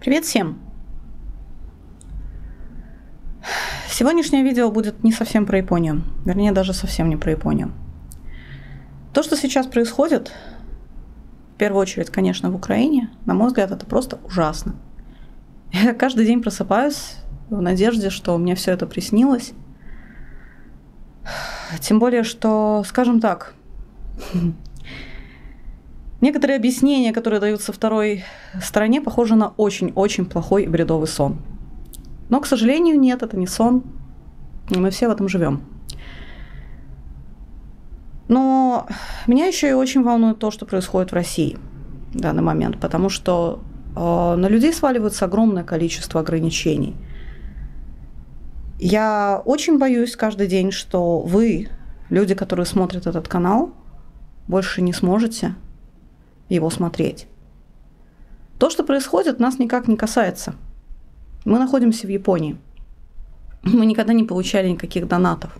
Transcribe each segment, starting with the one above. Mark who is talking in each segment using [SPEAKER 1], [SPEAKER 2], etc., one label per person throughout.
[SPEAKER 1] Привет всем! Сегодняшнее видео будет не совсем про Японию, вернее даже совсем не про Японию. То, что сейчас происходит, в первую очередь, конечно, в Украине, на мой взгляд, это просто ужасно. Я каждый день просыпаюсь в надежде, что мне все это приснилось. Тем более, что, скажем так, некоторые объяснения, которые даются второй стороне, похожи на очень-очень плохой и бредовый сон. Но, к сожалению, нет, это не сон. Мы все в этом живем. Но меня еще и очень волнует то, что происходит в России в данный момент, потому что э, на людей сваливается огромное количество ограничений. Я очень боюсь каждый день, что вы, люди, которые смотрят этот канал, больше не сможете его смотреть. То, что происходит, нас никак не касается. Мы находимся в Японии. Мы никогда не получали никаких донатов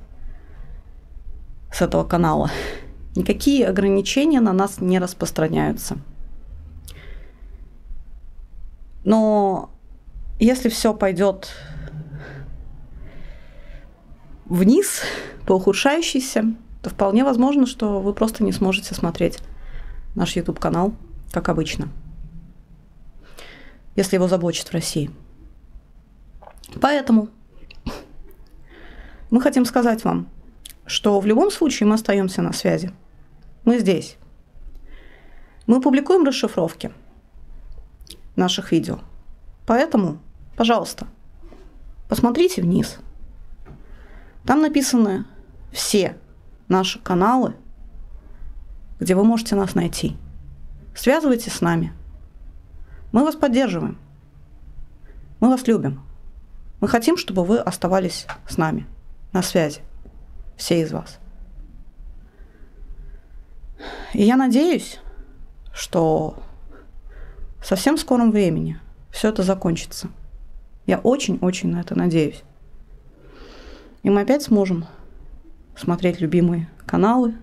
[SPEAKER 1] с этого канала. Никакие ограничения на нас не распространяются. Но если все пойдет вниз по ухудшающейся, то вполне возможно, что вы просто не сможете смотреть наш YouTube-канал, как обычно, если его заблочат в России. Поэтому мы хотим сказать вам, что в любом случае мы остаемся на связи. Мы здесь. Мы публикуем расшифровки наших видео. Поэтому, пожалуйста, посмотрите вниз. Там написаны все наши каналы, где вы можете нас найти. Связывайтесь с нами. Мы вас поддерживаем. Мы вас любим. Мы хотим, чтобы вы оставались с нами на связи все из вас. И я надеюсь, что в совсем скором времени все это закончится. Я очень-очень на это надеюсь. И мы опять сможем смотреть любимые каналы,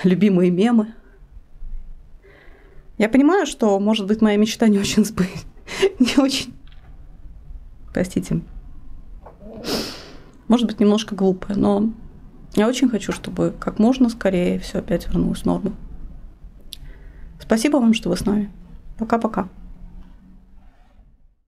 [SPEAKER 1] любимые мемы. Я понимаю, что, может быть, моя мечта не очень сбыть, не очень, простите, может быть, немножко глупая, но я очень хочу, чтобы как можно скорее все опять вернулось в норму. Спасибо вам, что вы с нами. Пока-пока.